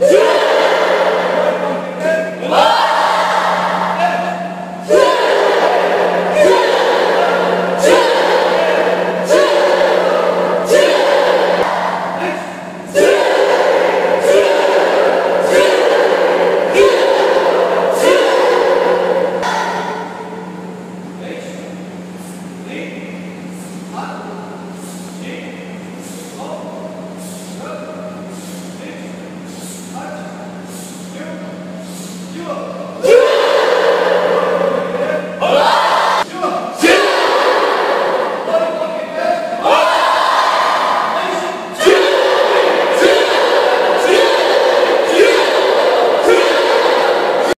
Yeah!